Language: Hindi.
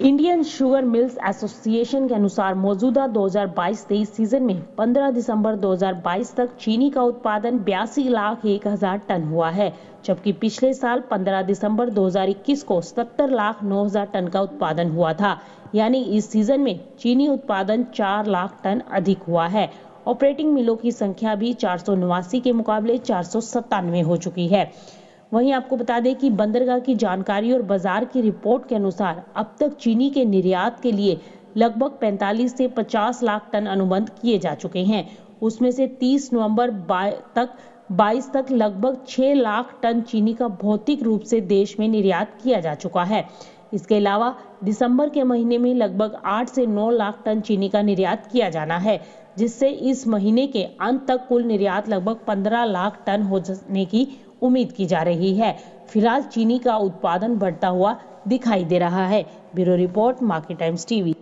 इंडियन शुगर मिल्स एसोसिएशन के अनुसार मौजूदा 2022-23 सीज़न में 15 दिसंबर 2022 तक चीनी का उत्पादन बयासी लाख एक हज़ार टन हुआ है, जबकि पिछले साल 15 दिसंबर 2021 को 70 लाख नौ हज़ार टन का उत्पादन हुआ था। यानी इस सीज़न में चीनी उत्पादन 4 लाख टन अधिक हुआ है। ऑपरेटिंग मिलों की संख्या भी चार सौ नवासी के मुकाबले चार सौ सत्तानवे हो चुकी है। वहीं आपको बता दें कि बंदरगाह की जानकारी और बाज़ार की रिपोर्ट के अनुसार अब तक चीनी के निर्यात के लिए लगभग 45 से 50 लाख टन अनुबंध किए जा चुके हैं। उसमें से 30 नवंबर तक 22 तक लगभग 6 लाख टन चीनी का भौतिक रूप से देश में निर्यात किया जा चुका है। इसके अलावा दिसंबर के महीने में लगभग 8 से 9 लाख टन चीनी का निर्यात किया जाना है, जिससे इस महीने के अंत तक कुल निर्यात लगभग 15 लाख टन होने की उम्मीद की जा रही है। फ़िलहाल चीनी का उत्पादन बढ़ता हुआ दिखाई दे रहा है। Bureau report, Market Times TV.